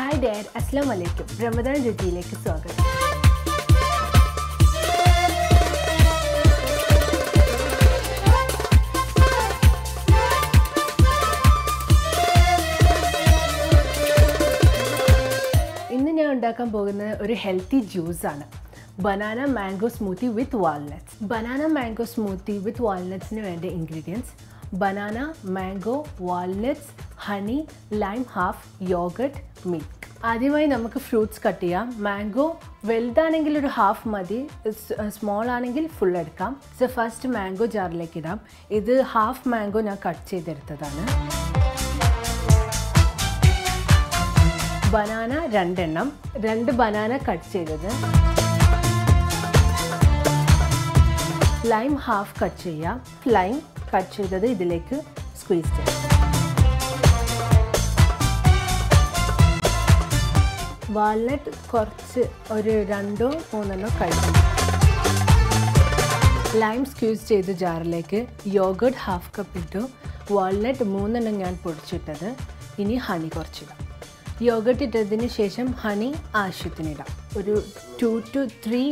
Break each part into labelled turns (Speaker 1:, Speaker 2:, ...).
Speaker 1: Hi dad അസ്ലാം വലൈക്കും റമദാൻ രുചിയിലേക്ക് സ്വാഗതം ഇന്ന് ഞാൻ ഉണ്ടാക്കാൻ പോകുന്ന ഒരു ഹെൽത്തി ജ്യൂസാണ് banana mango smoothie with walnuts banana mango smoothie with വാൾനട്ട്സിന് വേണ്ട ingredients banana mango walnuts honey lime half yogurt milk ആദ്യമായി നമുക്ക് ഫ്രൂട്ട്സ് കട്ട് ചെയ്യാം. മാംഗോ വലുതാണെങ്കിൽ ഒരു ഹാഫ് മതി. സ്മോൾ ആണെങ്കിൽ ഫുൾ എടുക്കാം. സോ ഫസ്റ്റ് മാംഗോ ജാറിലേക്ക് ഇടാം. ഇത് ഹാഫ് മാംഗോ ഞാൻ കട്ട് ചെയ്തെടുത്തതാണ്. ബനാന രണ്ടെണ്ണം. രണ്ട് ബനാന കട്ട് ചെയ്തത്. ലൈം ഹാഫ് കട്ട് ചെയ്യാം. ലൈം കട്ട് ചെയ്തത് ഇതിലേക്ക് സ്ക്വീസ് ചെയ്യാം. വാൾനട്ട് കുറച്ച് ഒരു രണ്ടോ മൂന്നെണ്ണോ കഴിക്കണം ലൈം സ്ക്യൂസ് ചെയ്ത ജാറിലേക്ക് യോഗർട്ട് ഹാഫ് കപ്പ് ഇട്ടു. വാൾനട്ട് മൂന്നെണ്ണം ഞാൻ പൊടിച്ചിട്ടത്. ഇനി ഹണി കുറച്ചിടാം. യോഗട്ട് ഇട്ടതിന് ശേഷം ഹണി ആവശ്യത്തിനിടാം. ഒരു two two three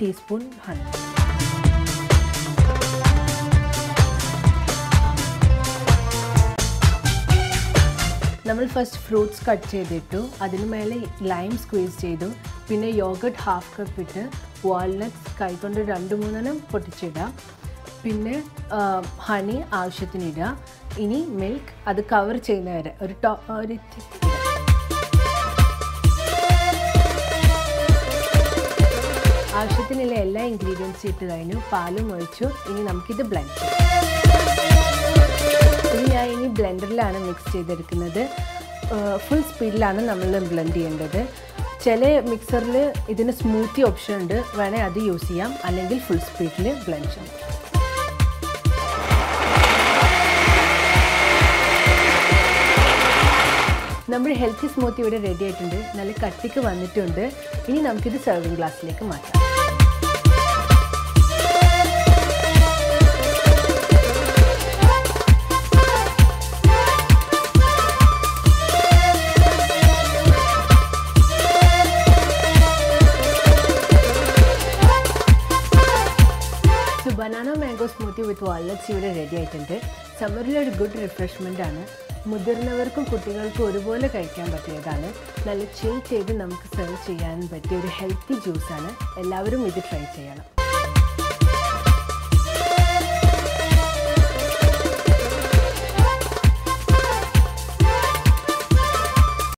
Speaker 1: teaspoon honey നമ്മൾ ഫസ്റ്റ് ഫ്രൂട്ട്സ് കട്ട് ചെയ്തിട്ടു. അതിന് മേലെ ലൈം സ്ക്വീസ് ചെയ്തു. പിന്നെ യോഗട്ട് ഹാഫ് കപ്പ് ഇട്ട് വാൾനട്ട്സ് കൈകൊണ്ട് രണ്ട് മൂന്നെണ്ണം പൊട്ടിച്ചിടാം പിന്നെ ഹണി ആവശ്യത്തിനിടുക ഇനി മിൽക്ക് അത് കവർ ചെയ്യുന്ന വരെ. ഒരു ടോ ഒരു ആവശ്യത്തിനുള്ള എല്ലാ ഇൻഗ്രീഡിയൻസും ഇട്ട് കഴിഞ്ഞു. പാലും ഒഴിച്ചു. ഇനി നമുക്കിത് ബ്ലെൻഡ് ചെയ്യാം. ഞാൻ ഇനി ബ്ലെൻഡറിലാണ് മിക്സ് ചെയ്തെടുക്കുന്നത്. ഫുൾ സ്പീഡിലാണ് നമ്മൾ ബ്ലെൻഡ് ചെയ്യേണ്ടത്. ചില മിക്സറിൽ ഇതിന് സ്മൂത്തി ഓപ്ഷൻ ഉണ്ട്. വേണേൽ അത് യൂസ് ചെയ്യാം. അല്ലെങ്കിൽ ഫുൾ സ്പീഡിൽ ബ്ലെൻഡ് ചെയ്യാം. നമ്മുടെ ഹെൽത്തി സ്മൂത്തി ഇവിടെ റെഡി ആയിട്ടുണ്ട്. നല്ല കട്ടിക്ക് വന്നിട്ടുണ്ട്. ഇനി നമുക്കിത് സെർവിങ് ഗ്ലാസ്സിലേക്ക് മാറ്റാം. Banana mango smoothie with walnuts ഇവിടെ റെഡി ആയിട്ടുണ്ട്. സമ്മറിലൊരു ഗുഡ് റിഫ്രഷ്മെന്റ് ആണ്. മുതിർന്നവർക്കും കുട്ടികൾക്കും ഒരുപോലെ കഴിക്കാൻ പറ്റിയതാണ്. നല്ല ചിൽ ചെയ്ത് നമുക്ക് സെർവ് ചെയ്യാൻ പറ്റിയ ഒരു ഹെൽത്തി ജ്യൂസാണ് എല്ലാവരും ഇത് ട്രൈ ചെയ്യണം.